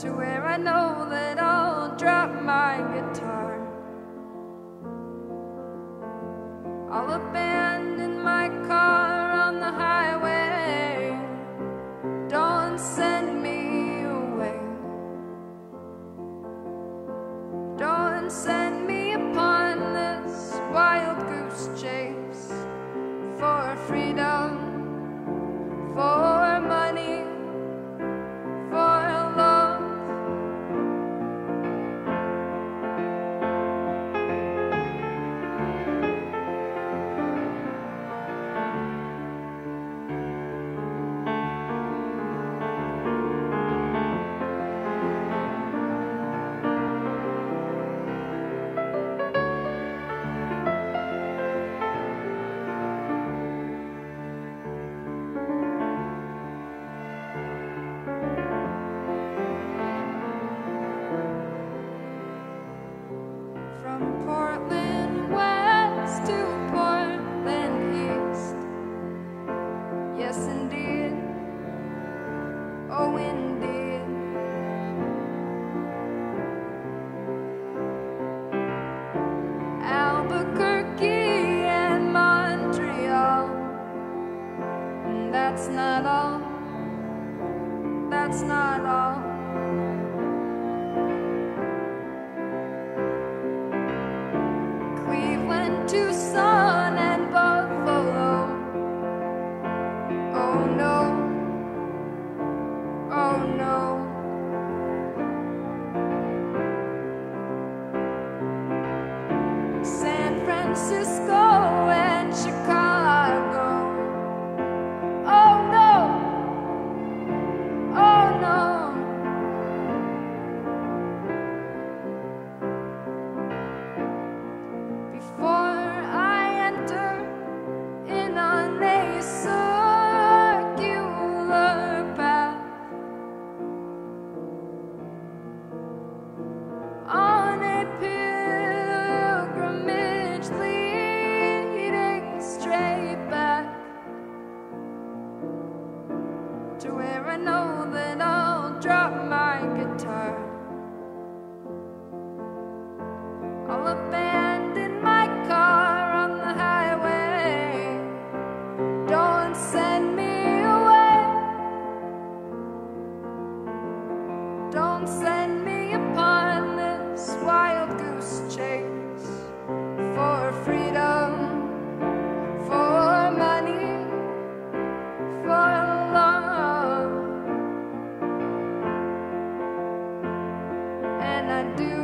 to where I know that I'll drop my guitar. I'll abandon my car on the highway. Don't send me away. Don't send me upon this wild goose chase for freedom, for that's not all. That's not all. sim Don't send me upon this wild goose chase for freedom, for money, for love. And I do